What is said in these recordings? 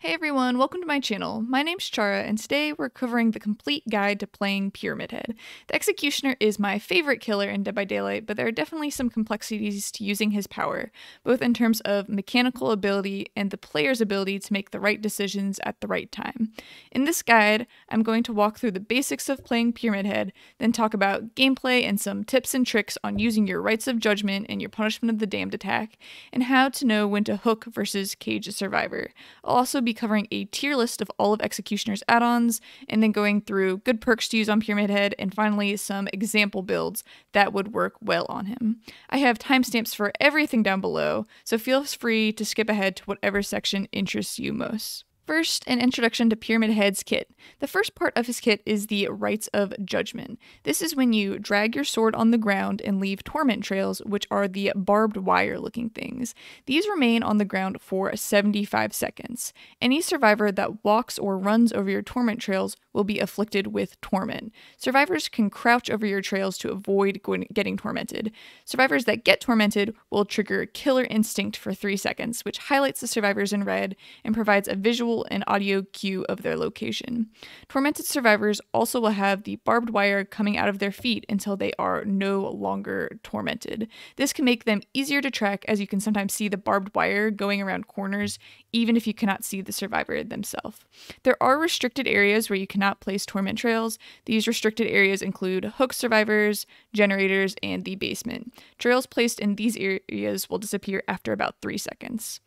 Hey everyone, welcome to my channel. My name's Chara, and today we're covering the complete guide to playing Pyramid Head. The Executioner is my favorite killer in Dead by Daylight, but there are definitely some complexities to using his power, both in terms of mechanical ability and the player's ability to make the right decisions at the right time. In this guide, I'm going to walk through the basics of playing Pyramid Head, then talk about gameplay and some tips and tricks on using your rites of Judgment and your Punishment of the Damned attack, and how to know when to hook versus cage a survivor. I'll also be covering a tier list of all of Executioner's add ons, and then going through good perks to use on Pyramid Head, and finally some example builds that would work well on him. I have timestamps for everything down below, so feel free to skip ahead to whatever section interests you most. First, an introduction to Pyramid Head's kit. The first part of his kit is the Rites of Judgment. This is when you drag your sword on the ground and leave torment trails, which are the barbed wire looking things. These remain on the ground for 75 seconds. Any survivor that walks or runs over your torment trails will be afflicted with torment. Survivors can crouch over your trails to avoid getting tormented. Survivors that get tormented will trigger Killer Instinct for 3 seconds, which highlights the survivors in red and provides a visual visual and audio cue of their location. Tormented survivors also will have the barbed wire coming out of their feet until they are no longer tormented. This can make them easier to track as you can sometimes see the barbed wire going around corners even if you cannot see the survivor themselves. There are restricted areas where you cannot place torment trails. These restricted areas include hook survivors, generators, and the basement. Trails placed in these areas will disappear after about 3 seconds.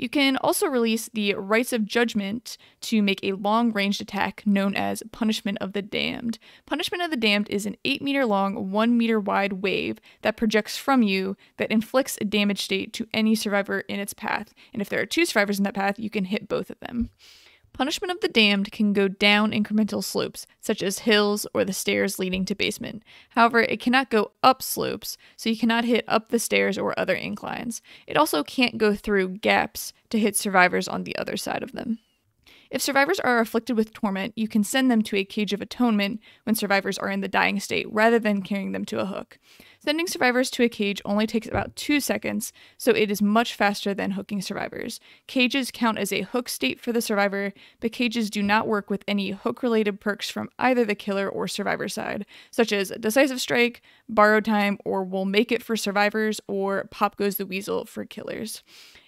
You can also release the Rites of Judgment to make a long ranged attack known as Punishment of the Damned. Punishment of the Damned is an 8 meter long, 1 meter wide wave that projects from you that inflicts a damage state to any survivor in its path. And if there are two survivors in that path, you can hit both of them. Punishment of the damned can go down incremental slopes, such as hills or the stairs leading to basement. However, it cannot go up slopes, so you cannot hit up the stairs or other inclines. It also can't go through gaps to hit survivors on the other side of them. If survivors are afflicted with torment, you can send them to a cage of atonement when survivors are in the dying state rather than carrying them to a hook. Sending survivors to a cage only takes about two seconds, so it is much faster than hooking survivors. Cages count as a hook state for the survivor, but cages do not work with any hook related perks from either the killer or survivor side, such as Decisive Strike, Borrowed Time, or We'll Make It for survivors, or Pop Goes the Weasel for killers.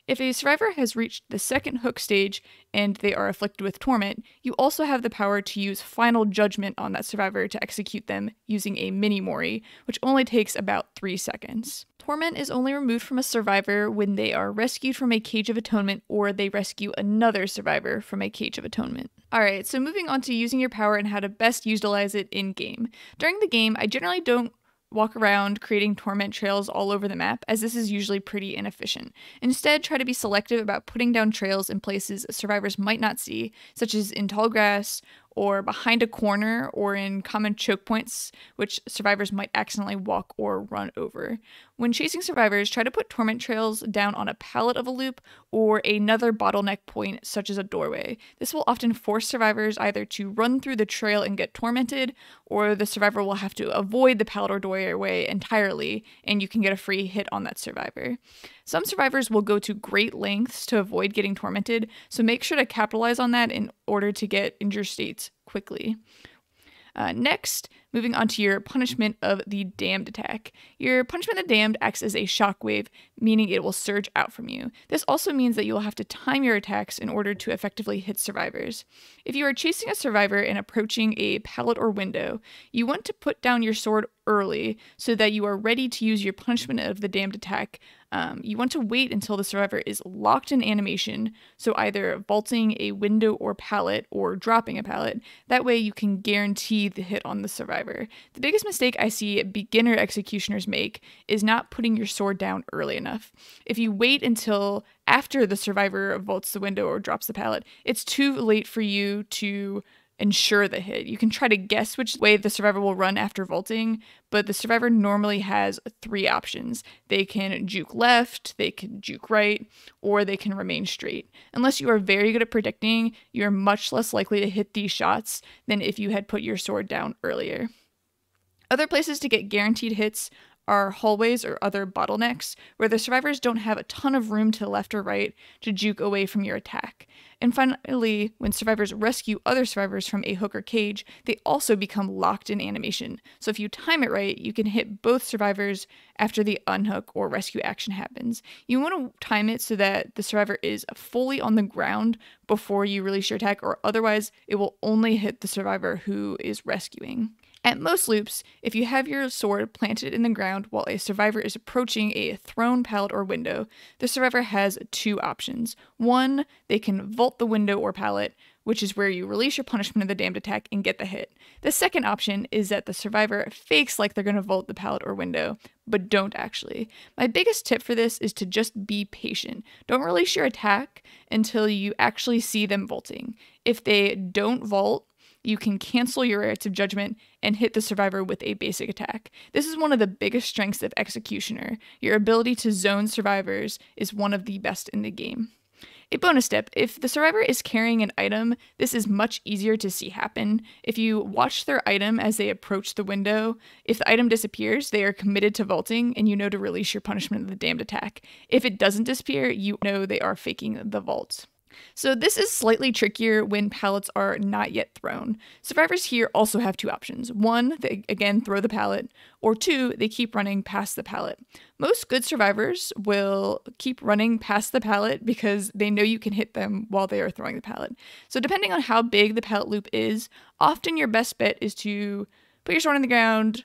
If a survivor has reached the second hook stage and they are afflicted with torment, you also have the power to use final judgment on that survivor to execute them using a mini mori, which only takes about 3 seconds. Torment is only removed from a survivor when they are rescued from a cage of atonement or they rescue another survivor from a cage of atonement. Alright, so moving on to using your power and how to best utilize it in game. During the game, I generally don't walk around creating torment trails all over the map, as this is usually pretty inefficient. Instead, try to be selective about putting down trails in places survivors might not see, such as in tall grass or behind a corner or in common choke points, which survivors might accidentally walk or run over. When chasing survivors, try to put torment trails down on a pallet of a loop or another bottleneck point, such as a doorway. This will often force survivors either to run through the trail and get tormented, or the survivor will have to avoid the pallet or doorway entirely, and you can get a free hit on that survivor. Some survivors will go to great lengths to avoid getting tormented, so make sure to capitalize on that in order to get injured states quickly. Uh, next, moving on to your punishment of the damned attack. Your punishment of the damned acts as a shockwave, meaning it will surge out from you. This also means that you will have to time your attacks in order to effectively hit survivors. If you are chasing a survivor and approaching a pallet or window, you want to put down your sword early so that you are ready to use your punishment of the damned attack. Um, you want to wait until the survivor is locked in animation, so either vaulting a window or pallet or dropping a pallet. That way, you can guarantee the hit on the survivor. The biggest mistake I see beginner executioners make is not putting your sword down early enough. If you wait until after the survivor vaults the window or drops the pallet, it's too late for you to ensure the hit. You can try to guess which way the survivor will run after vaulting, but the survivor normally has three options. They can juke left, they can juke right, or they can remain straight. Unless you are very good at predicting, you're much less likely to hit these shots than if you had put your sword down earlier. Other places to get guaranteed hits are hallways or other bottlenecks where the survivors don't have a ton of room to the left or right to juke away from your attack. And finally, when survivors rescue other survivors from a hook or cage, they also become locked in animation. So if you time it right, you can hit both survivors after the unhook or rescue action happens. You want to time it so that the survivor is fully on the ground before you release your attack, or otherwise, it will only hit the survivor who is rescuing. At most loops, if you have your sword planted in the ground while a survivor is approaching a thrown pallet or window, the survivor has two options. One, they can vault the window or pallet, which is where you release your punishment of the damned attack and get the hit. The second option is that the survivor fakes like they're going to vault the pallet or window, but don't actually. My biggest tip for this is to just be patient. Don't release your attack until you actually see them vaulting. If they don't vault, you can cancel your rites of judgment and hit the survivor with a basic attack. This is one of the biggest strengths of Executioner. Your ability to zone survivors is one of the best in the game. A bonus tip if the survivor is carrying an item, this is much easier to see happen. If you watch their item as they approach the window, if the item disappears, they are committed to vaulting and you know to release your punishment of the damned attack. If it doesn't disappear, you know they are faking the vault. So this is slightly trickier when pallets are not yet thrown. Survivors here also have two options. One, they again throw the pallet, or two, they keep running past the pallet. Most good survivors will keep running past the pallet because they know you can hit them while they are throwing the pallet. So depending on how big the pallet loop is, often your best bet is to put your sword on the ground,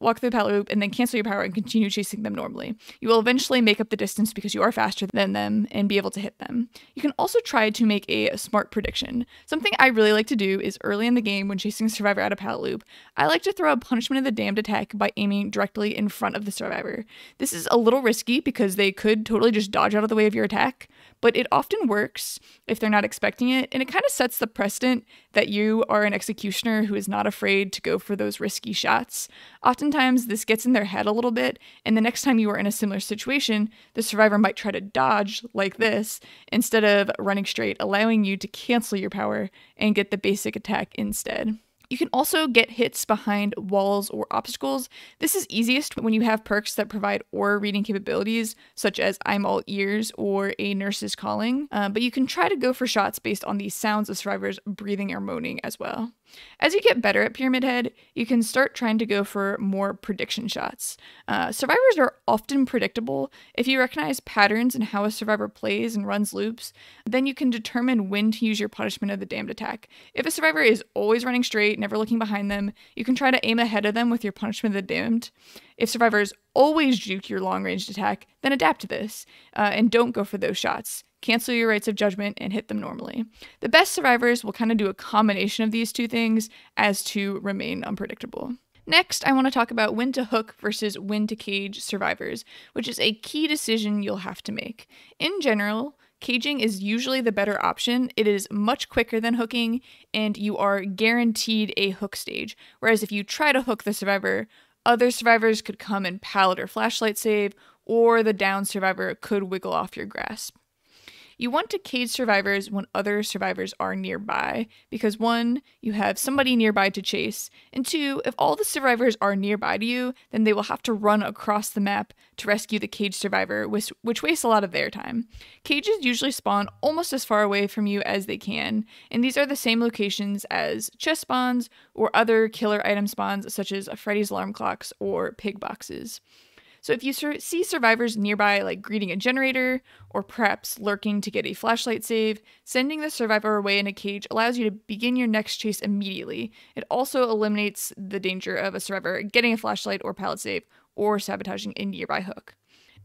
walk through the pallet loop, and then cancel your power and continue chasing them normally. You will eventually make up the distance because you are faster than them and be able to hit them. You can also try to make a smart prediction. Something I really like to do is early in the game when chasing a survivor out of pallet loop, I like to throw a punishment of the damned attack by aiming directly in front of the survivor. This is a little risky because they could totally just dodge out of the way of your attack, but it often works if they're not expecting it, and it kind of sets the precedent that you are an executioner who is not afraid to go for those risky shots. Oftentimes, this gets in their head a little bit, and the next time you are in a similar situation, the survivor might try to dodge like this instead of running straight, allowing you to cancel your power and get the basic attack instead. You can also get hits behind walls or obstacles. This is easiest when you have perks that provide aura reading capabilities, such as I'm all ears or a nurse's calling, uh, but you can try to go for shots based on the sounds of survivors breathing or moaning as well. As you get better at Pyramid Head, you can start trying to go for more prediction shots. Uh, survivors are often predictable. If you recognize patterns in how a survivor plays and runs loops, then you can determine when to use your punishment of the damned attack. If a survivor is always running straight, never looking behind them, you can try to aim ahead of them with your punishment of the damned. If survivors always juke your long ranged attack, then adapt to this uh, and don't go for those shots cancel your rites of judgment, and hit them normally. The best survivors will kind of do a combination of these two things as to remain unpredictable. Next, I want to talk about when to hook versus when to cage survivors, which is a key decision you'll have to make. In general, caging is usually the better option. It is much quicker than hooking, and you are guaranteed a hook stage. Whereas if you try to hook the survivor, other survivors could come and pallet or flashlight save, or the down survivor could wiggle off your grasp. You want to cage survivors when other survivors are nearby because one, you have somebody nearby to chase, and two, if all the survivors are nearby to you, then they will have to run across the map to rescue the cage survivor, which, which wastes a lot of their time. Cages usually spawn almost as far away from you as they can, and these are the same locations as chest spawns or other killer item spawns such as a Freddy's alarm clocks or pig boxes. So if you sur- see survivors nearby, like greeting a generator or perhaps lurking to get a flashlight save, sending the survivor away in a cage allows you to begin your next chase immediately. It also eliminates the danger of a survivor getting a flashlight or pallet save or sabotaging a nearby hook.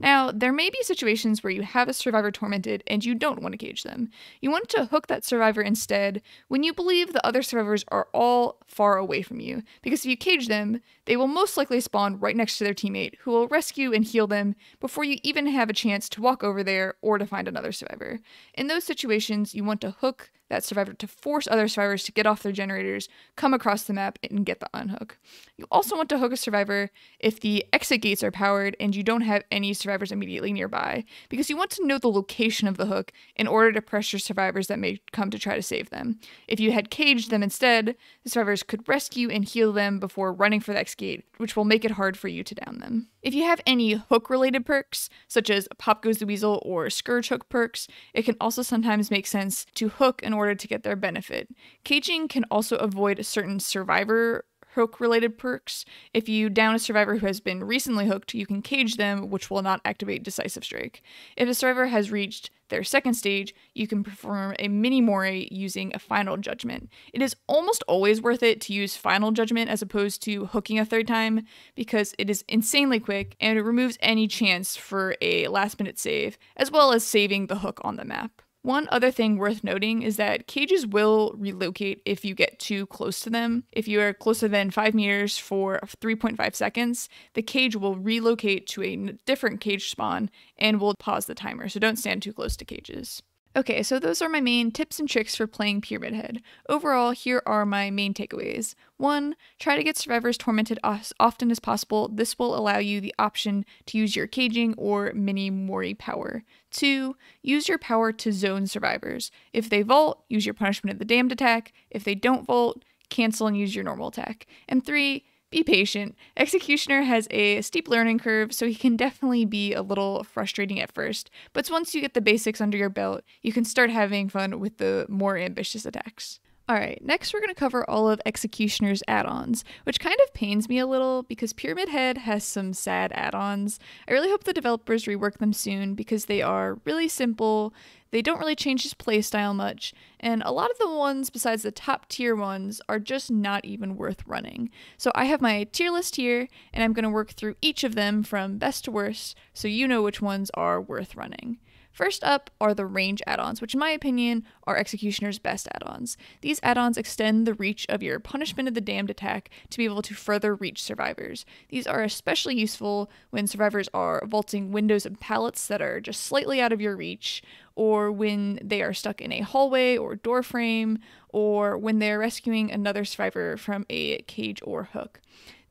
Now, there may be situations where you have a survivor tormented and you don't want to cage them. You want to hook that survivor instead when you believe the other survivors are all far away from you, because if you cage them, they will most likely spawn right next to their teammate who will rescue and heal them before you even have a chance to walk over there or to find another survivor. In those situations, you want to hook that survivor to force other survivors to get off their generators, come across the map, and get the unhook. You also want to hook a survivor if the exit gates are powered and you don't have any survivors immediately nearby, because you want to know the location of the hook in order to pressure survivors that may come to try to save them. If you had caged them instead, the survivors could rescue and heal them before running for the exit gate, which will make it hard for you to down them. If you have any hook related perks, such as Pop Goes the Weasel or Scourge Hook perks, it can also sometimes make sense to hook in order to get their benefit. Caging can also avoid certain survivor hook related perks. If you down a survivor who has been recently hooked, you can cage them, which will not activate Decisive Strike. If a survivor has reached their second stage, you can perform a mini Mori using a Final Judgment. It is almost always worth it to use Final Judgment as opposed to hooking a third time because it is insanely quick and it removes any chance for a last minute save, as well as saving the hook on the map. One other thing worth noting is that cages will relocate if you get too close to them. If you are closer than 5 meters for 3.5 seconds, the cage will relocate to a different cage spawn and will pause the timer, so don't stand too close to cages. Okay, so those are my main tips and tricks for playing Pyramid Head. Overall, here are my main takeaways. 1. Try to get survivors tormented as often as possible. This will allow you the option to use your caging or mini Mori power. 2. Use your power to zone survivors. If they vault, use your punishment of the damned attack. If they don't vault, cancel and use your normal attack. And 3 be patient. Executioner has a steep learning curve, so he can definitely be a little frustrating at first, but once you get the basics under your belt, you can start having fun with the more ambitious attacks. Alright, next we're going to cover all of Executioner's add ons, which kind of pains me a little because Pyramid Head has some sad add ons. I really hope the developers rework them soon because they are really simple, they don't really change his playstyle much, and a lot of the ones besides the top tier ones are just not even worth running. So I have my tier list here, and I'm going to work through each of them from best to worst so you know which ones are worth running. First up are the range add ons, which, in my opinion, are Executioner's best add ons. These add ons extend the reach of your Punishment of the Damned attack to be able to further reach survivors. These are especially useful when survivors are vaulting windows and pallets that are just slightly out of your reach, or when they are stuck in a hallway or door frame, or when they're rescuing another survivor from a cage or hook.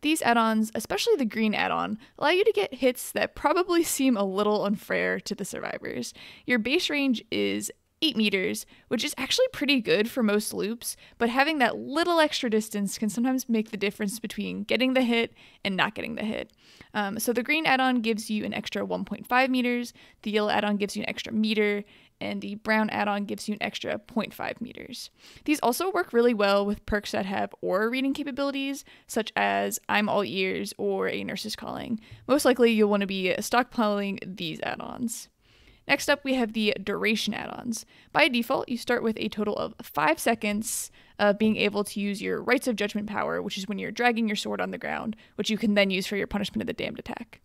These add ons, especially the green add on, allow you to get hits that probably seem a little unfair to the survivors. Your base range is 8 meters, which is actually pretty good for most loops, but having that little extra distance can sometimes make the difference between getting the hit and not getting the hit. Um, so the green add on gives you an extra 1.5 meters, the yellow add on gives you an extra meter, and the brown add-on gives you an extra 0.5 meters. These also work really well with perks that have aura reading capabilities, such as I'm All Ears or A Nurse's Calling. Most likely you'll want to be stockpiling these add-ons. Next up, we have the duration add-ons. By default, you start with a total of 5 seconds of being able to use your rites of Judgment power, which is when you're dragging your sword on the ground, which you can then use for your Punishment of the Damned attack.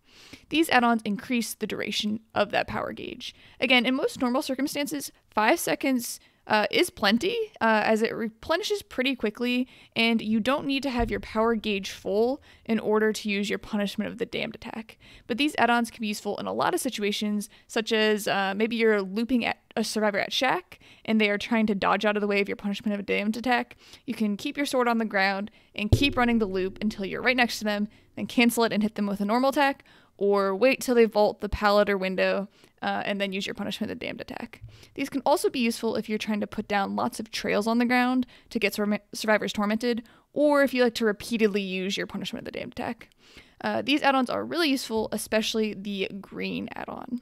These add-ons increase the duration of that power gauge. Again, in most normal circumstances, 5 seconds uh, is plenty, uh, as it replenishes pretty quickly, and you don't need to have your power gauge full in order to use your Punishment of the Damned attack. But these add ons can be useful in a lot of situations, such as uh, maybe you're looping at a survivor at shack and they are trying to dodge out of the way of your Punishment of a Damned attack. You can keep your sword on the ground and keep running the loop until you're right next to them, then cancel it and hit them with a normal attack, or wait till they vault the pallet or window uh, and then use your punishment the damned attack. These can also be useful if you're trying to put down lots of trails on the ground to get sur- survivors tormented, or if you like to repeatedly use your punishment of the damned attack. Uh, these add ons are really useful, especially the green add on.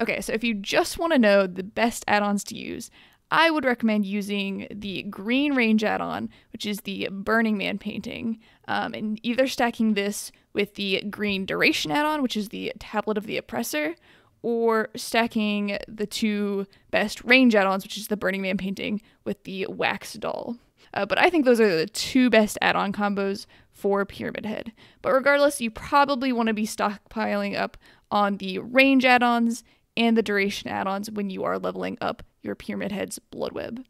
Okay, so if you just want to know the best add ons to use, I would recommend using the Green Range add on, which is the Burning Man painting, um, and either stacking this with the Green Duration add on, which is the Tablet of the Oppressor, or stacking the two best range add ons, which is the Burning Man painting with the Wax Doll. Uh, but I think those are the two best add on combos for Pyramid Head. But regardless, you probably want to be stockpiling up on the range add ons and the duration add ons when you are leveling up your Pyramid Head's Blood Web.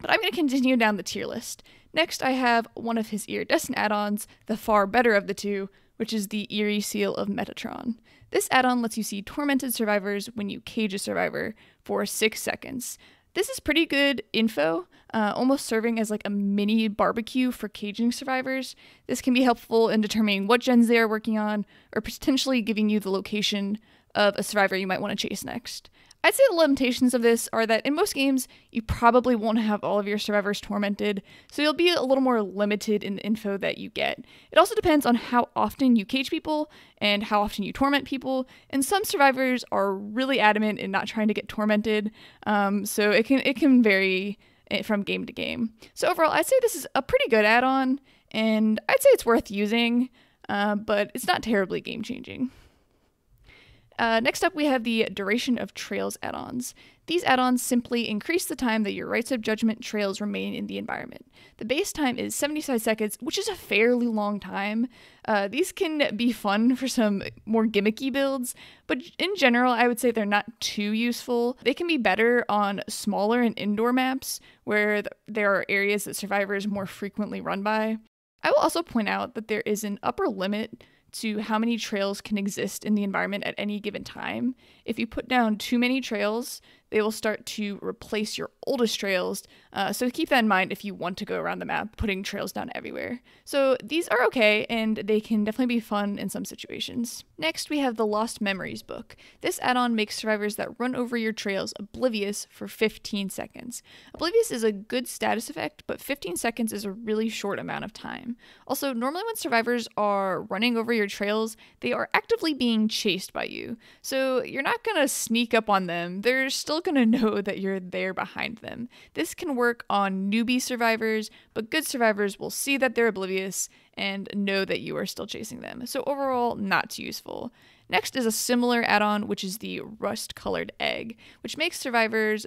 But I'm going to continue down the tier list. Next, I have one of his iridescent add ons, the far better of the two, which is the Eerie Seal of Metatron. This add on lets you see tormented survivors when you cage a survivor for 6 seconds. This is pretty good info, uh, almost serving as like a mini barbecue for caging survivors. This can be helpful in determining what gens they are working on, or potentially giving you the location of a survivor you might want to chase next. I'd say the limitations of this are that in most games, you probably won't have all of your survivors tormented, so you'll be a little more limited in the info that you get. It also depends on how often you cage people and how often you torment people, and some survivors are really adamant in not trying to get tormented, um, so it can it can vary eh, from game to game. So overall, I'd say this is a pretty good add-on, and I'd say it's worth using, uh, but it's not terribly game changing. Uh, next up, we have the Duration of Trails add ons. These add ons simply increase the time that your rites of Judgment trails remain in the environment. The base time is 75 seconds, which is a fairly long time. Uh, these can be fun for some more gimmicky builds, but in general, I would say they're not too useful. They can be better on smaller and indoor maps where th- there are areas that survivors more frequently run by. I will also point out that there is an upper limit to how many trails can exist in the environment at any given time. If you put down too many trails, they will start to replace your oldest trails. Uh, so keep that in mind if you want to go around the map, putting trails down everywhere. So these are okay, and they can definitely be fun in some situations. Next, we have the Lost Memories book. This add on makes survivors that run over your trails oblivious for 15 seconds. Oblivious is a good status effect, but 15 seconds is a really short amount of time. Also, normally when survivors are running over your trails, they are actively being chased by you. So you're not gonna sneak up on them, they're still still going to know that you're there behind them. This can work on newbie survivors, but good survivors will see that they're oblivious and know that you are still chasing them. So, overall, not too useful. Next is a similar add on, which is the rust colored egg, which makes survivors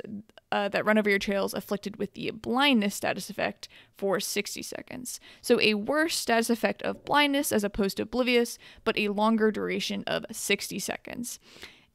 uh, that run over your trails afflicted with the blindness status effect for 60 seconds. So, a worse status effect of blindness as opposed to oblivious, but a longer duration of 60 seconds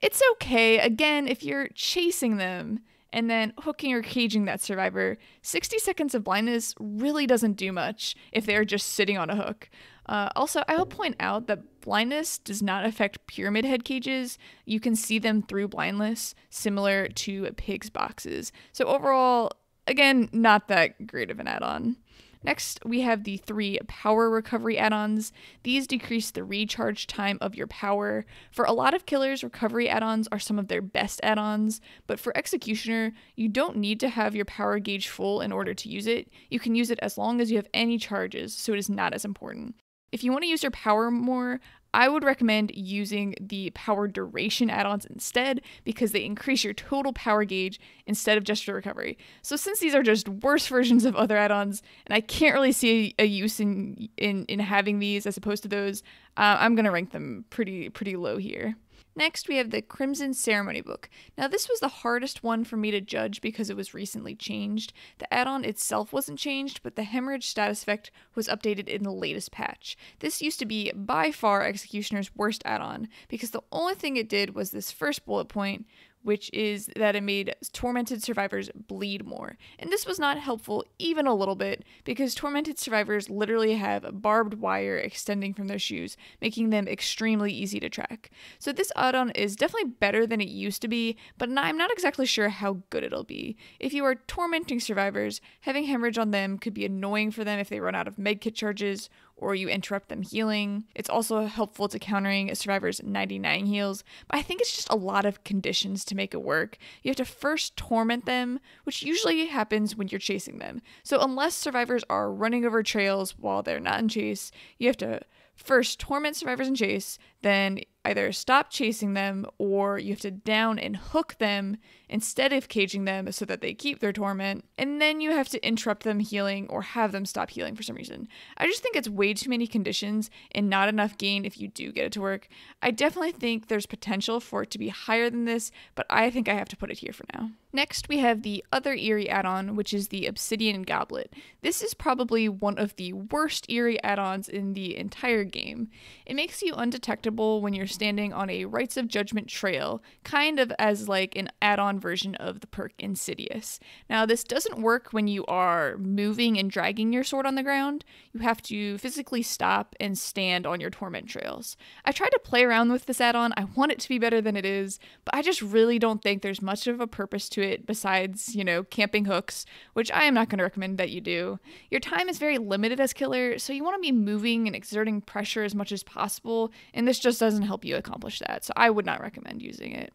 it's okay. Again, if you're chasing them and then hooking or caging that survivor, 60 seconds of blindness really doesn't do much if they're just sitting on a hook. Uh, also, I will point out that blindness does not affect pyramid head cages. You can see them through blindness, similar to pig's boxes. So, overall, again, not that great of an add on. Next, we have the three power recovery add ons. These decrease the recharge time of your power. For a lot of killers, recovery add ons are some of their best add ons, but for Executioner, you don't need to have your power gauge full in order to use it. You can use it as long as you have any charges, so it is not as important. If you want to use your power more, I would recommend using the power duration add ons instead because they increase your total power gauge instead of just your recovery. So, since these are just worse versions of other add ons, and I can't really see a, use in, in, in having these as opposed to those, uh, I'm going to rank them pretty, pretty low here. Next, we have the Crimson Ceremony book. Now, this was the hardest one for me to judge because it was recently changed. The add on itself wasn't changed, but the hemorrhage status effect was updated in the latest patch. This used to be by far Executioner's worst add on because the only thing it did was this first bullet point, which is that it made tormented survivors bleed more. And this was not helpful even a little bit because tormented survivors literally have barbed wire extending from their shoes, making them extremely easy to track. So this add-on is definitely better than it used to be, but I'm not exactly sure how good it'll be. If you are tormenting survivors, having hemorrhage on them could be annoying for them if they run out of medkit charges or you interrupt them healing. It's also helpful to countering a survivor's 99 heals, but I think it's just a lot of conditions to make it work. You have to first torment them, which usually happens when you're chasing them. So, unless survivors are running over trails while they're not in chase, you have to first torment survivors in chase, then either stop chasing them or you have to down and hook them instead of caging them so that they keep their torment. And then you have to interrupt them healing or have them stop healing for some reason. I just think it's way too many conditions and not enough gain if you do get it to work. I definitely think there's potential for it to be higher than this, but I think I have to put it here for now. Next, we have the other Eerie add on, which is the Obsidian Goblet. This is probably one of the worst Eerie add ons in the entire game. It makes you undetectable when you're standing on a Rites of Judgment trail, kind of as like an add on version of the perk Insidious. Now, this doesn't work when you are moving and dragging your sword on the ground. You have to physically stop and stand on your Torment trails. I tried to play around with this add on. I want it to be better than it is, but I just really don't think there's much of a purpose to it besides, you know, camping hooks, which I am not going to recommend that you do. Your time is very limited as killer, so you want to be moving and exerting pressure as much as possible, and this just doesn't help you accomplish that. So I would not recommend using it.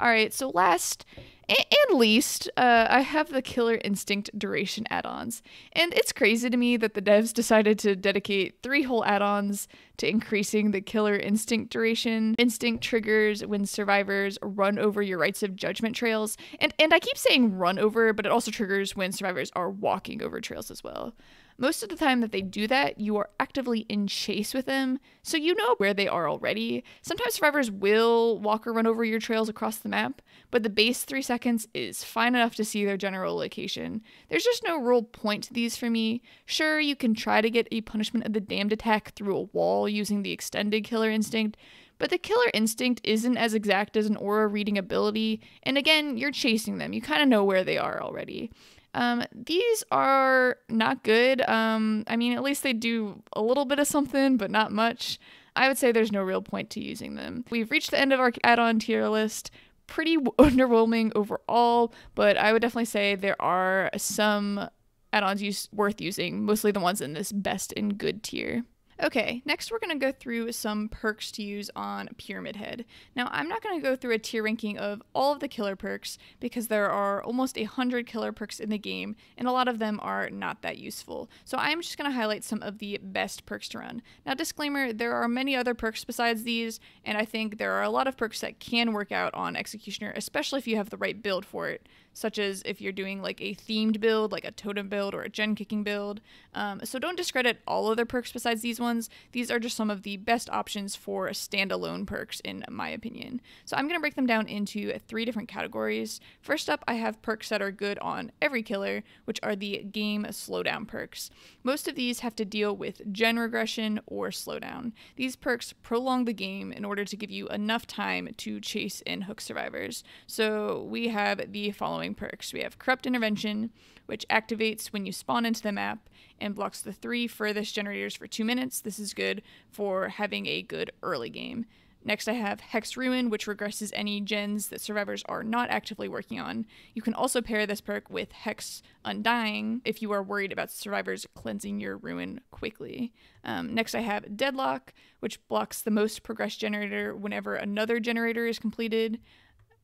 All right, so last and least, uh, I have the Killer Instinct duration add ons. And it's crazy to me that the devs decided to dedicate three whole add ons to increasing the Killer Instinct duration. Instinct triggers when survivors run over your rites of judgment trails. And, and I keep saying run over, but it also triggers when survivors are walking over trails as well. Most of the time that they do that, you are actively in chase with them, so you know where they are already. Sometimes survivors will walk or run over your trails across the map, but the base three seconds is fine enough to see their general location. There's just no real point to these for me. Sure, you can try to get a punishment of the damned attack through a wall using the extended killer instinct, but the killer instinct isn't as exact as an aura reading ability, and again, you're chasing them. You kind of know where they are already. Um, these are not good. Um, I mean, at least they do a little bit of something, but not much. I would say there's no real point to using them. We've reached the end of our add on tier list. Pretty underwhelming overall, but I would definitely say there are some add ons use- worth using, mostly the ones in this best and good tier. Okay, next we're going to go through some perks to use on Pyramid Head. Now, I'm not going to go through a tier ranking of all of the killer perks because there are almost a hundred killer perks in the game, and a lot of them are not that useful. So I'm just going to highlight some of the best perks to run. Now, disclaimer, there are many other perks besides these, and I think there are a lot of perks that can work out on Executioner, especially if you have the right build for it such as if you're doing like a themed build, like a totem build or a gen kicking build. Um, so don't discredit all other perks besides these ones. These are just some of the best options for standalone perks, in my opinion. So I'm going to break them down into three different categories. First up, I have perks that are good on every killer, which are the game slowdown perks. Most of these have to deal with gen regression or slowdown. These perks prolong the game in order to give you enough time to chase and hook survivors. So we have the following following perks. We have Corrupt Intervention, which activates when you spawn into the map and blocks the three furthest generators for two minutes. This is good for having a good early game. Next, I have Hex Ruin, which regresses any gens that survivors are not actively working on. You can also pair this perk with Hex Undying if you are worried about survivors cleansing your ruin quickly. Um, next, I have Deadlock, which blocks the most progress generator whenever another generator is completed.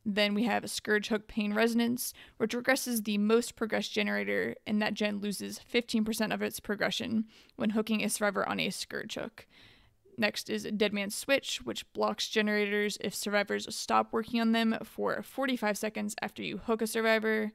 Then we have a Scourge Hook Pain Resonance, which regresses the most progressed generator, and that gen loses 15% of its progression when hooking a survivor on a Scourge Hook. Next is Dead Man's Switch, which blocks generators if survivors stop working on them for 45 seconds after you hook a survivor.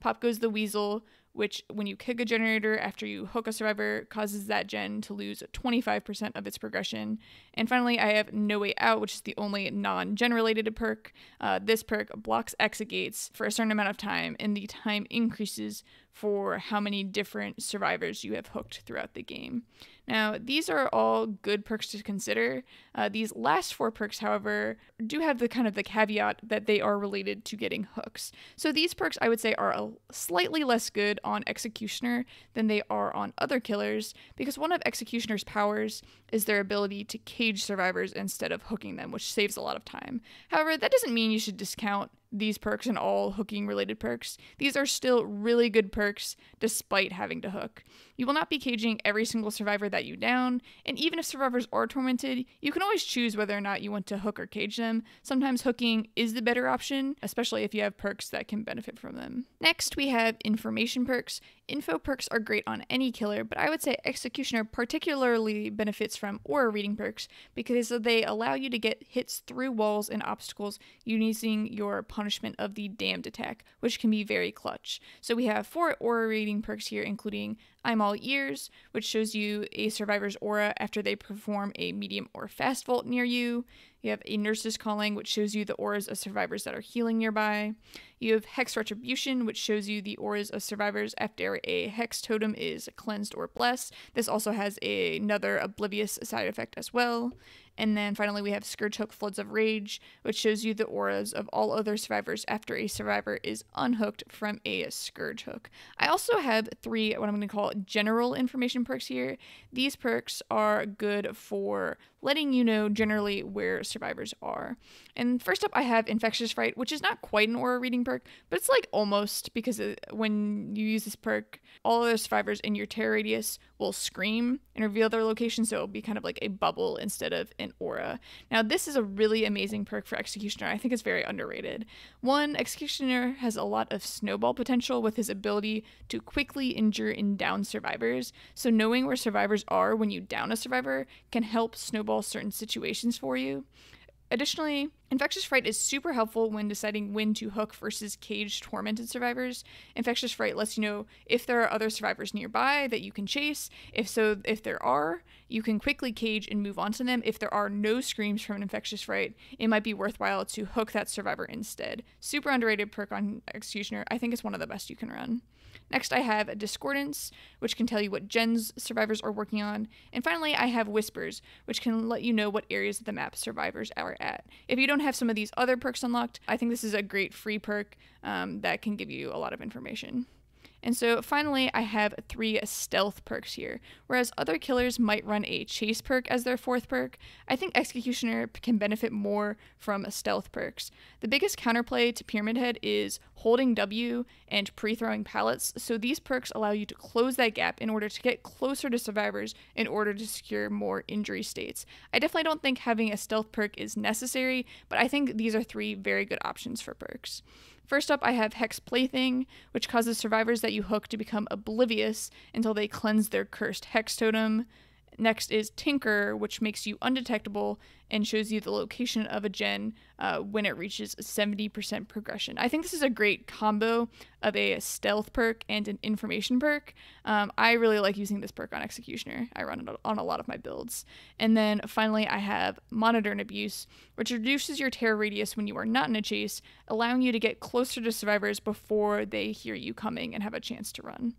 Pop Goes the Weasel, which, when you kick a generator after you hook a survivor, causes that gen to lose 25% of its progression. And finally, I have No Way Out, which is the only non gen related perk. Uh, this perk blocks exit gates for a certain amount of time, and the time increases for how many different survivors you have hooked throughout the game. Now, these are all good perks to consider. Uh, these last four perks, however, do have the kind of the caveat that they are related to getting hooks. So these perks, I would say, are a slightly less good on Executioner than they are on other killers, because one of Executioner's powers is their ability to cage survivors instead of hooking them, which saves a lot of time. However, that doesn't mean you should discount these perks and all hooking related perks. These are still really good perks despite having to hook. You will not be caging every single survivor that you down, and even if survivors are tormented, you can always choose whether or not you want to hook or cage them. Sometimes hooking is the better option, especially if you have perks that can benefit from them. Next, we have information perks. Info perks are great on any killer, but I would say Executioner particularly benefits from aura reading perks because they allow you to get hits through walls and obstacles using your of the damned attack, which can be very clutch. So we have four aura reading perks here, including I'm All Ears, which shows you a survivor's aura after they perform a medium or fast vault near you. You have a Nurse's Calling, which shows you the auras of survivors that are healing nearby. You have Hex Retribution, which shows you the auras of survivors after a Hex totem is cleansed or blessed. This also has a, another Oblivious side effect as well. And then finally, we have Scourge Hook Floods of Rage, which shows you the auras of all other survivors after a survivor is unhooked from a Scourge Hook. I also have three, what I'm going to call general information perks here. These perks are good for letting you know generally where survivors are. And first up, I have Infectious Fright, which is not quite an aura reading perk, but it's like almost because it, when you use this perk, all other survivors in your terror radius will scream and reveal their location, so it'll be kind of like a bubble instead of an aura. Now, this is a really amazing perk for Executioner. I think it's very underrated. One, Executioner has a lot of snowball potential with his ability to quickly injure and down survivors, so knowing where survivors are when you down a survivor can help snowball certain situations for you. Additionally, Infectious Fright is super helpful when deciding when to hook versus cage tormented survivors. Infectious Fright lets you know if there are other survivors nearby that you can chase. If so, if there are, you can quickly cage and move on to them. If there are no screams from an Infectious Fright, it might be worthwhile to hook that survivor instead. Super underrated perk on Executioner. I think it's one of the best you can run. Next, I have a Discordance, which can tell you what gens survivors are working on. And finally, I have Whispers, which can let you know what areas of the map survivors are at. If you don't have some of these other perks unlocked, I think this is a great free perk um, that can give you a lot of information. And so finally, I have three stealth perks here. Whereas other killers might run a chase perk as their fourth perk, I think Executioner can benefit more from stealth perks. The biggest counterplay to Pyramid Head is holding W and pre throwing pallets, so these perks allow you to close that gap in order to get closer to survivors in order to secure more injury states. I definitely don't think having a stealth perk is necessary, but I think these are three very good options for perks. First up, I have Hex Plaything, which causes survivors that you hook to become oblivious until they cleanse their cursed Hex totem. Next is Tinker, which makes you undetectable and shows you the location of a gen uh, when it reaches 70% progression. I think this is a great combo of a stealth perk and an information perk. Um, I really like using this perk on Executioner. I run it on a lot of my builds. And then finally, I have Monitor and Abuse, which reduces your terror radius when you are not in a chase, allowing you to get closer to survivors before they hear you coming and have a chance to run.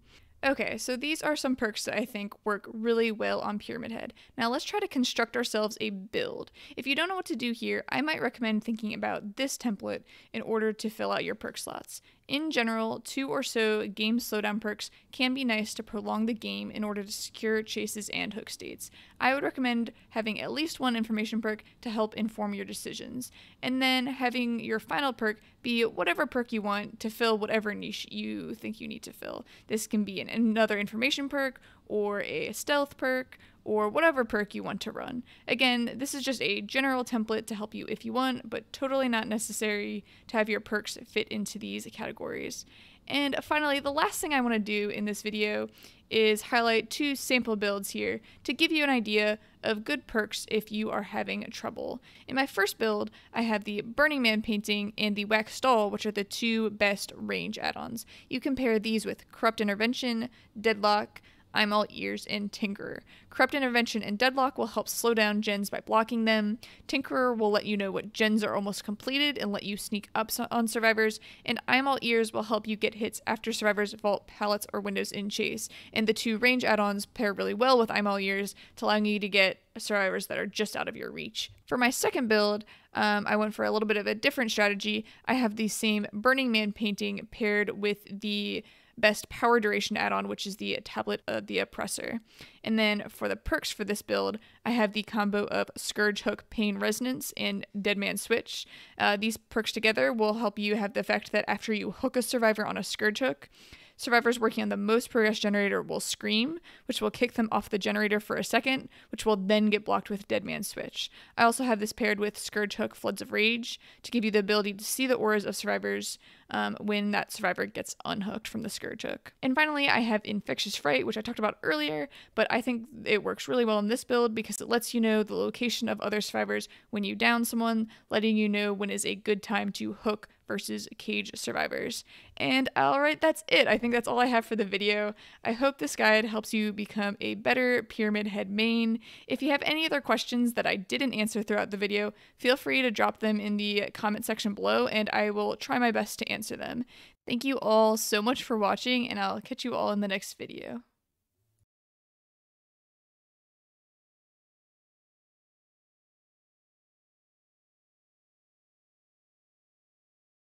Okay, so these are some perks that I think work really well on Pyramid Head. Now let's try to construct ourselves a build. If you don't know what to do here, I might recommend thinking about this template in order to fill out your perk slots. In general, two or so game slowdown perks can be nice to prolong the game in order to secure chases and hook states. I would recommend having at least one information perk to help inform your decisions, and then having your final perk be whatever perk you want to fill whatever niche you think you need to fill. This can be an, another information perk or a stealth perk or whatever perk you want to run. Again, this is just a general template to help you if you want, but totally not necessary to have your perks fit into these categories. And finally, the last thing I want to do in this video is highlight two sample builds here to give you an idea of good perks if you are having trouble. In my first build, I have the Burning Man painting and the Wax Doll, which are the two best range add-ons. You compare these with Corrupt Intervention, Deadlock, I'm all ears, and Tinkerer. Corrupt Intervention and Deadlock will help slow down gens by blocking them. Tinkerer will let you know what gens are almost completed and let you sneak up on survivors. And I'm all ears will help you get hits after survivors vault pallets or windows in chase. And the two range add-ons pair really well with I'm all ears to allowing you to get survivors that are just out of your reach. For my second build, um, I went for a little bit of a different strategy. I have the same Burning Man painting paired with the best power duration add-on, which is the tablet of the oppressor. And then for the perks for this build, I have the combo of Scourge Hook, Pain Resonance, and Dead Man Switch. Uh, these perks together will help you have the effect that after you hook a survivor on a Scourge Hook, Survivors working on the most progress generator will scream, which will kick them off the generator for a second, which will then get blocked with Dead Man Switch. I also have this paired with Scourge Hook Floods of Rage to give you the ability to see the auras of survivors um, when that survivor gets unhooked from the Scourge Hook. And finally, I have Infectious Fright, which I talked about earlier, but I think it works really well in this build because it lets you know the location of other survivors when you down someone, letting you know when is a good time to hook versus cage survivors. And alright, that's it. I think that's all I have for the video. I hope this guide helps you become a better Pyramid Head main. If you have any other questions that I didn't answer throughout the video, feel free to drop them in the comment section below and I will try my best to answer them. Thank you all so much for watching and I'll catch you all in the next video.